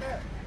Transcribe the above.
back there.